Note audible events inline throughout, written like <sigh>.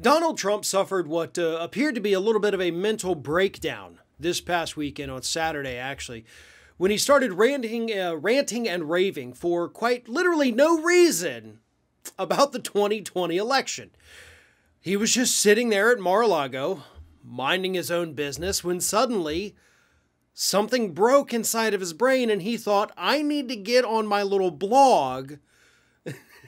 Donald Trump suffered what uh, appeared to be a little bit of a mental breakdown this past weekend on Saturday, actually, when he started ranting, uh, ranting and raving for quite literally no reason about the 2020 election. He was just sitting there at Mar a Lago, minding his own business, when suddenly something broke inside of his brain and he thought, I need to get on my little blog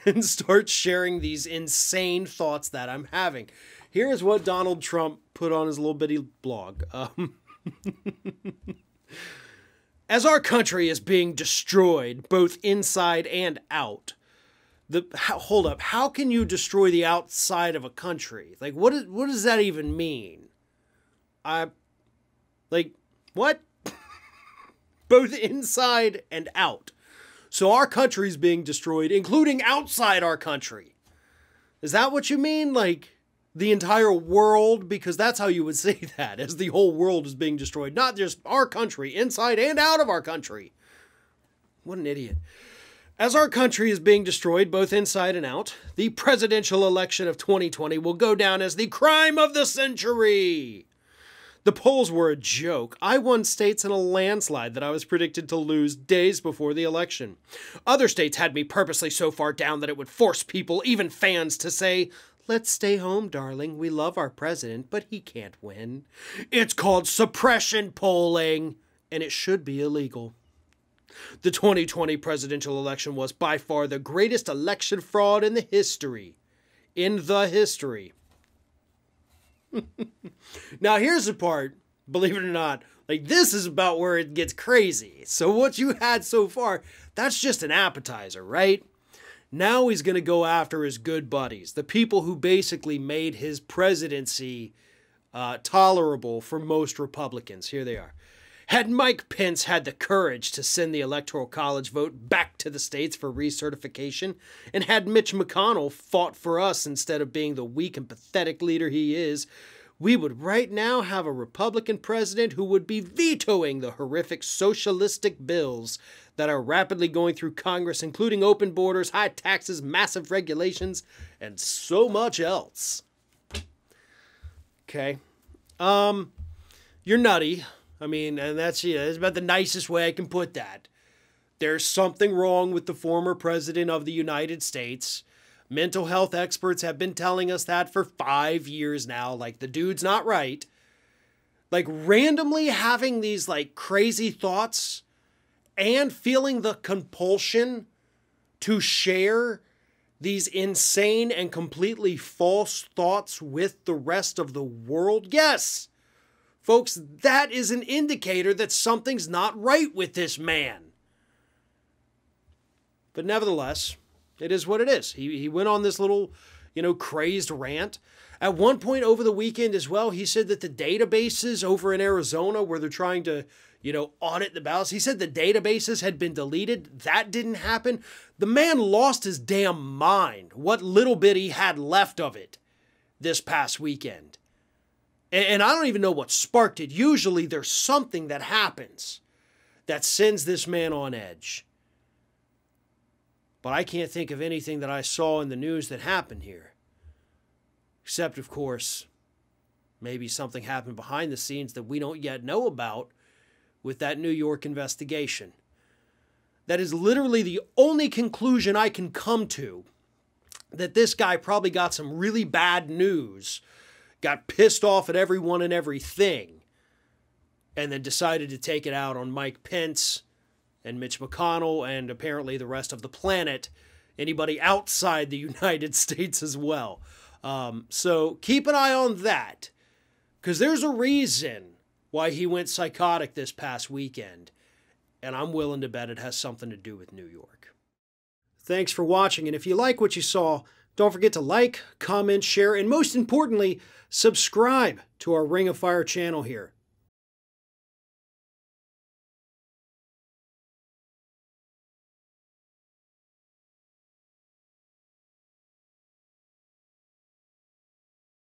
and start sharing these insane thoughts that I'm having. Here is what Donald Trump put on his little bitty blog. Um, <laughs> As our country is being destroyed, both inside and out, the how, hold up, how can you destroy the outside of a country? Like, what is, what does that even mean? I, like, what? <laughs> both inside and out. So our country's being destroyed, including outside our country. Is that what you mean? Like the entire world? Because that's how you would <laughs> say that, as the whole world is being destroyed, not just our country, inside and out of our country. What an idiot. As our country is being destroyed both inside and out, the presidential election of 2020 will go down as the crime of the century. The polls were a joke. I won states in a landslide that I was predicted to lose days before the election. Other states had me purposely so far down that it would force people, even fans, to say, Let's stay home, darling. We love our president, but he can't win. It's called suppression polling, and it should be illegal. The 2020 presidential election was by far the greatest election fraud in the history. In the history. <laughs> now, here's the part, believe it or not, like this is about where it gets crazy. So, what you had so far, that's just an appetizer, right? Now he's going to go after his good buddies, the people who basically made his presidency uh, tolerable for most Republicans. Here they are. Had Mike Pence had the courage to send the Electoral College vote back to the states for recertification, and had Mitch McConnell fought for us instead of being the weak and pathetic leader he is, we would right now have a Republican president who would be vetoing the horrific socialistic bills that are rapidly going through Congress, including open borders, high taxes, massive regulations, and so much else. Okay. Um, you're nutty. I mean, and that's yeah, that's about the nicest way I can put that. There's something wrong with the former president of the United States. Mental health experts have been telling us that for five years now. Like, the dude's not right. Like, randomly having these, like, crazy thoughts and feeling the compulsion to share these insane and completely false thoughts with the rest of the world. Yes. Folks, that is an indicator that something's not right with this man. But nevertheless, it is what it is. He, he went on this little, you know, crazed rant. At one point over the weekend as well, he said that the databases over in Arizona where they're trying to, you know, audit the ballots, he said the databases had been deleted. That didn't happen. The man lost his damn mind, what little bit he had left of it this past weekend. And I don't even know what sparked it. Usually there's something that happens that sends this man on edge. But I can't think of anything that I saw in the news that happened here. Except, of course, maybe something happened behind the scenes that we don't yet know about with that New York investigation. That is literally the only conclusion I can come to that this guy probably got some really bad news got pissed off at everyone and everything, and then decided to take it out on Mike Pence and Mitch McConnell and apparently the rest of the planet, anybody outside the <laughs> United States as well. Um, so keep an eye on that, because there's a reason why he went psychotic this past weekend, and I'm willing to bet it has something to do with New York. Thanks for watching, and if you like what you saw, don't forget to like, comment, share, and most importantly, subscribe to our Ring of Fire channel here.